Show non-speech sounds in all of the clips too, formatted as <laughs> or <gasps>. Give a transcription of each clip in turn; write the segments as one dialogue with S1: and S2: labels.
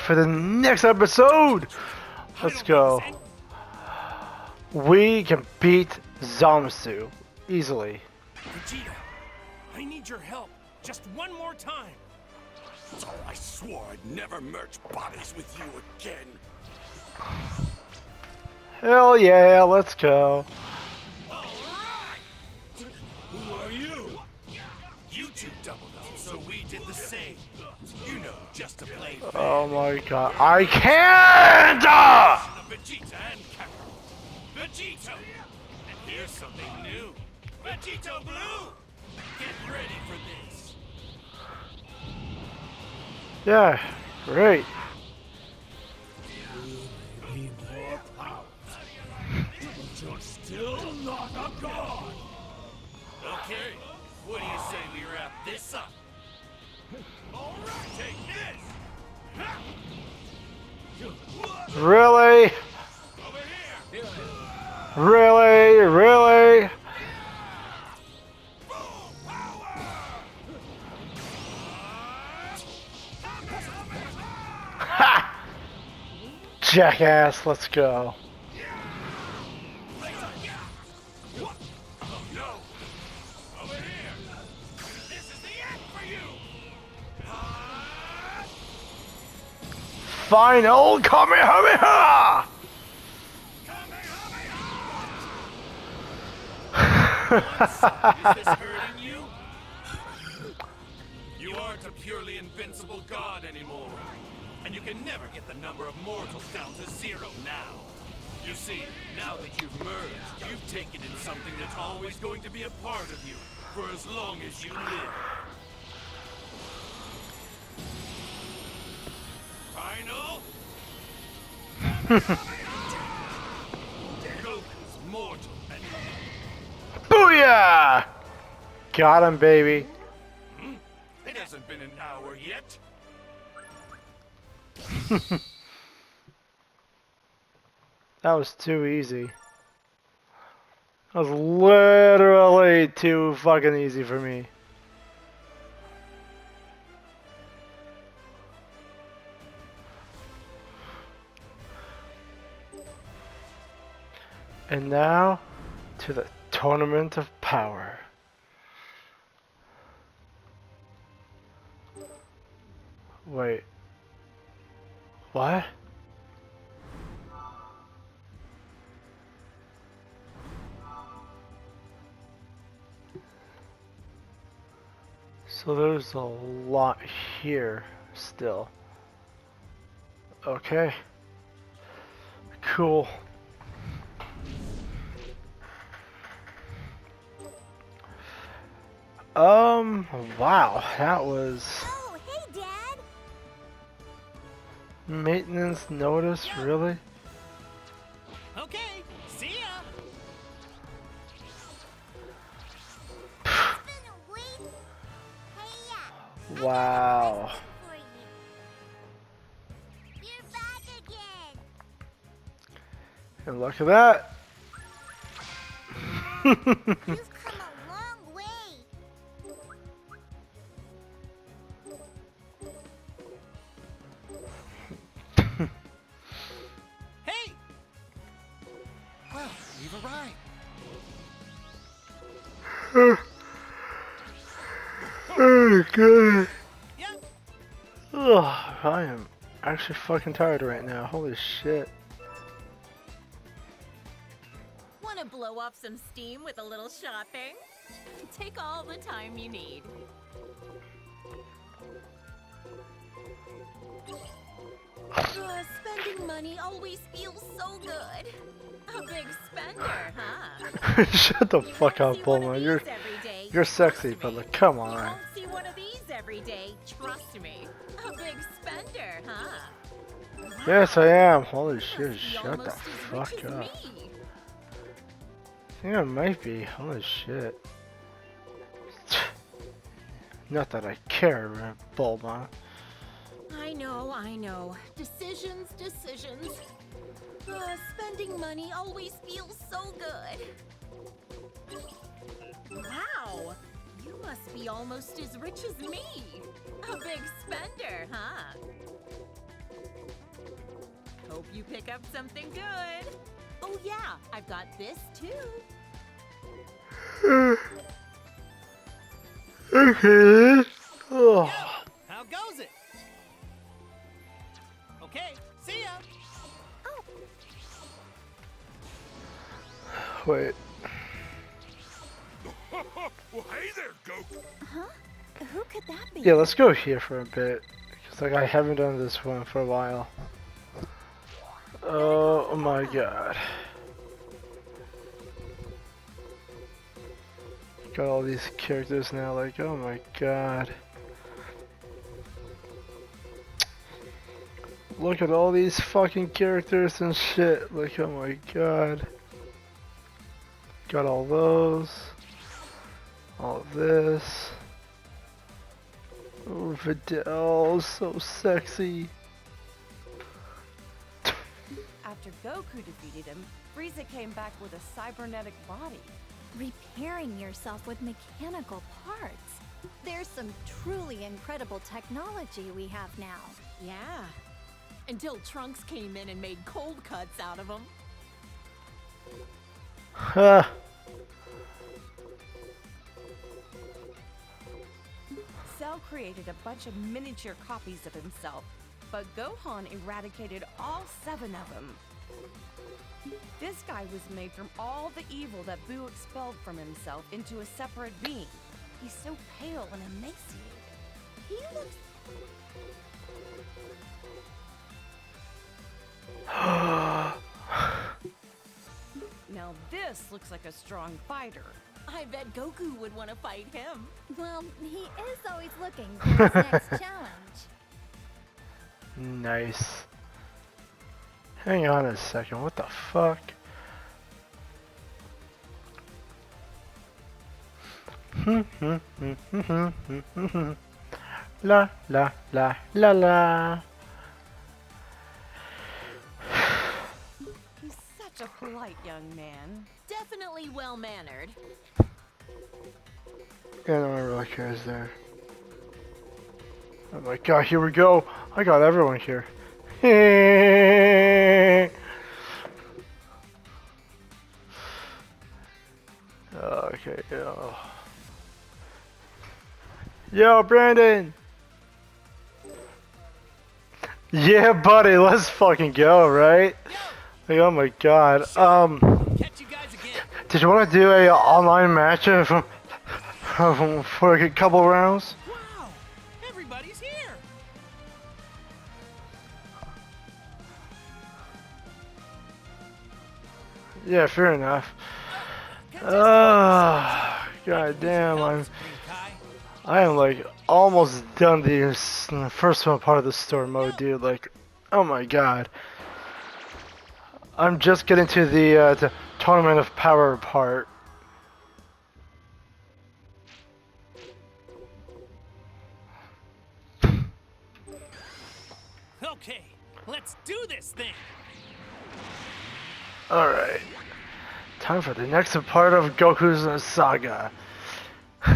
S1: for the next episode. Let's go. We can beat Zamasu easily.
S2: Vegeta, I need your help. Just one more time.
S3: So I swore I'd never merge bodies with you again.
S1: Hell yeah, let's go.
S2: Two doubled up, so we did the same. You know, just to play.
S1: Oh my god. I can't!
S2: Vegeta and Kakarot. Vegito! And here's something new. Vegito Blue! Get ready for this.
S1: Yeah, great.
S2: You're still not a god! Okay, what do you say we wrap this up? Alright, take this!
S1: Really? Really? Really? Ha! Jackass, let's go. Final Kamehameha!
S2: Is this hurting you? You aren't a purely invincible god anymore. And you can never get the number of mortals down to zero now. You see, now that you've merged, you've taken in something that's always going to be a part of you for as long as you live. <laughs>
S1: Booyah! Got him, baby.
S2: It hasn't been an hour yet. <laughs>
S1: That was too easy. That was literally too fucking easy for me. And now to the Tournament of Power. Wait. What? So there's a lot here still. Okay. Cool. Um, wow, that was
S4: Oh, hey, Dad.
S1: maintenance notice, really?
S2: Okay, see ya.
S4: It's been a week. Hey.
S1: Wow.
S4: You. You're back again.
S1: And look at that. <laughs>
S2: Well, we've arrived.
S1: oh, good.
S2: Yep.
S1: Ugh, I am actually fucking tired right now. Holy shit.
S5: Want to blow off some steam with a little shopping? Take all the time you need. Spending money always feels so good. A big spender, huh? <laughs>
S1: Shut the fuck
S5: You
S1: up, Bulma. You're you're sexy, but like, come
S5: You
S1: on.
S5: won't see one of these every day, trust me. A big spender, huh?
S1: Yes, I am. Holy shit! Shut the
S5: almost as rich
S1: fuck up.
S5: me.
S1: I think I might be. Holy shit. Not that I care, Bulma.
S5: I know, I know. Decisions, decisions. Uh, spending money always feels so good. Wow! You must be almost as rich as me. A big spender, huh? Hope you pick up something good. Oh yeah, I've got this too. <laughs>
S1: Okay. Yeah, let's go here for a bit. Cause like I haven't done this one for a while. Oh my god. Got all these characters now, like, oh my god. Look at all these fucking characters and shit. Like, oh my god. Got all those. All this. Oh, Videl, so sexy.
S6: After Goku defeated him, Frieza came back with a cybernetic body.
S4: Repairing yourself with mechanical parts. There's some truly incredible technology we have now.
S5: Yeah. Until Trunks came in and made cold cuts out of him.
S1: Ha!
S6: Created a bunch of miniature copies of himself, but Gohan eradicated all seven of them. This guy was made from all the evil that Buu expelled from himself into a separate being. He's so pale and emaciated.
S4: He looks <gasps>
S6: Now this looks like a strong fighter.
S5: I bet Goku would want to fight him.
S4: well, he is always looking for his next <laughs> challenge.
S1: Nice. Hang on a second, what the fuck? <laughs> la la la la la.
S6: Such a polite young man.
S5: Definitely well mannered.
S1: Yeah, no one really cares there. Oh my god, here we go. I got everyone here. <laughs> okay, yo. Yo, Brandon! Yeah, buddy, let's fucking go, right? Like, oh my god. Um,
S7: Catch you guys again.
S1: did you want to do a uh, online match uh, from, from, for a couple rounds?
S7: Wow, everybody's here.
S1: Yeah, fair enough. Ah, god damn, I'm, I am like almost done the first one part of the story mode, dude. Like, oh my god. I'm just getting to the, uh, the tournament of power part.
S7: Okay, let's do this thing.
S1: Alright. Time for the next part of Goku's saga. <laughs>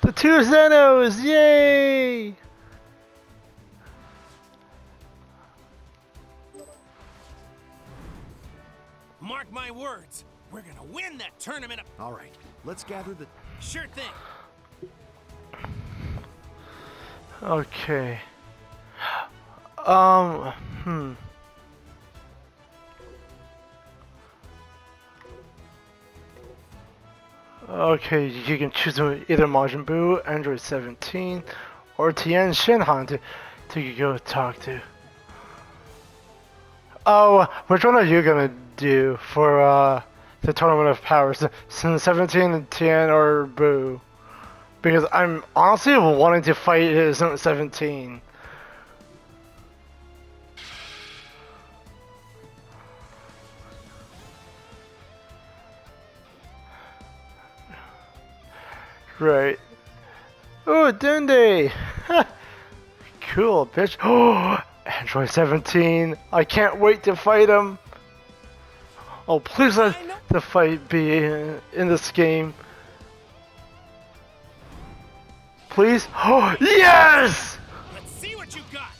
S1: the two Zenos! Yay!
S7: Mark my words, we're gonna win that tournament.
S8: All right, let's gather the.
S7: Sure thing.
S1: Okay. Um, hmm. Okay, you can choose either Majin Buu, Android 17, or Tien Shinhan to, to go talk to. Oh, which one are you gonna do for uh, the Tournament of Powers? Since 17, Tien, or Buu? Because I'm honestly wanting to fight his 17. Right. Oh, Dende! <laughs> cool, bitch. Oh, <gasps> Android 17. I can't wait to fight him. Oh, please let the fight be in, this game. Please. Oh, yes!
S7: Let's see what
S1: you got.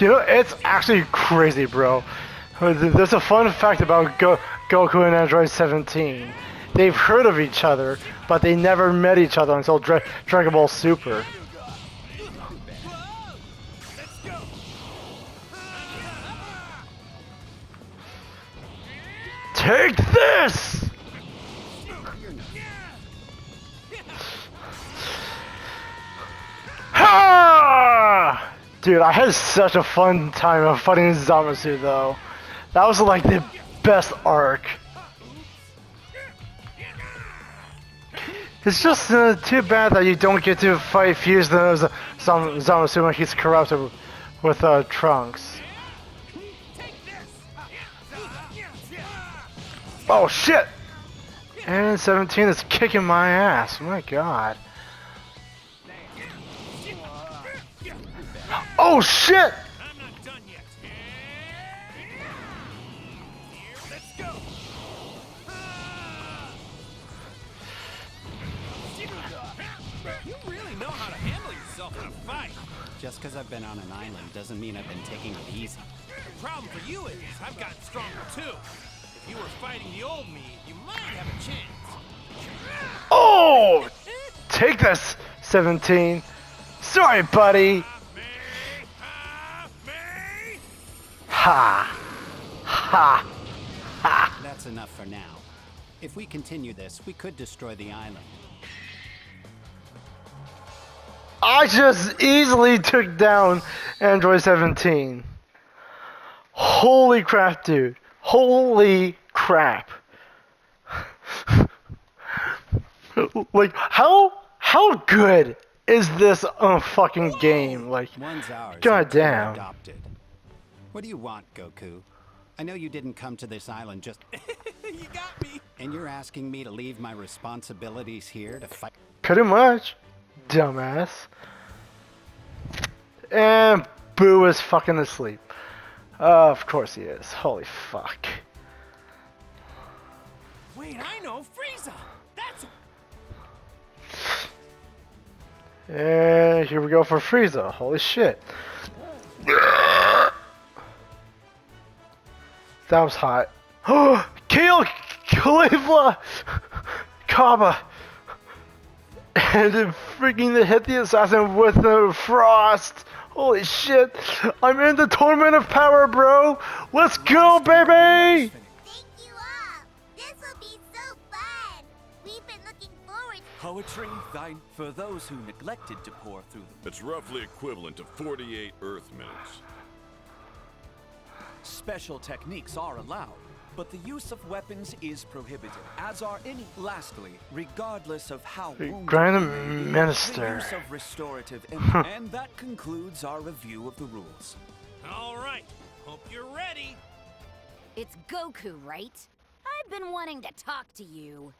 S1: you know, it's actually crazy, bro. There's a fun fact about Go Goku in Android 17. They've heard of each other, but they never met each other until Dra Dragon Ball Super. Take this! Ha! Dude, I had such a fun time of fighting Zamasu though. That was like the best arc. It's just uh, too bad that you don't get to fight Fuse the Z Zam Zamasu when he's corrupted with uh, Trunks. Oh shit! And 17 is kicking my ass. My god. Oh shit!
S8: Just because I've been on an island doesn't mean I've been taking it easy.
S7: The problem for you is I've gotten stronger too. If you were fighting the old me, you might have a chance.
S1: Oh! Take this, 17. Sorry, buddy.
S7: Me, ah.
S1: Ha. Ha.
S8: That's enough for now. If we continue this, we could destroy the island.
S1: I just easily took down Android 17. Holy crap, dude. Holy crap. <laughs> like, how how good is this uh, fucking game? Like,
S8: One's ours.
S1: God
S8: and two are
S1: damn.
S8: Adopted. What do you want, Goku? I know you didn't come to this island just. <laughs>
S7: you got me.
S8: and you're asking me to leave my responsibilities here to fight.
S1: pretty much, dumbass. And Buu is fucking asleep. Uh, of course he is. Holy fuck.
S7: Wait, I know Frieza. That's
S1: And here we go for Frieza. Holy shit. That was hot. <gasps> Kill Caulifla! <laughs> Cabba! <laughs> And then freaking to hit the assassin with the frost! Holy shit! I'm in the tournament of power, bro! Let's go, baby!
S9: Thank you all. This will be so fun. We've been looking forward.
S2: Poetry, thine, for those who neglected to pour through them.
S3: It's roughly equivalent to 48 Earth minutes.
S10: Special techniques are allowed, but the use of weapons is prohibited, as are any. Lastly, regardless of how wounded
S1: Grand
S10: you may be,
S1: Minister.
S10: the use of restorative <laughs> and that concludes our review of the rules.
S7: all right. Hope you're ready.
S5: It's Goku, right? I've been wanting to talk to you.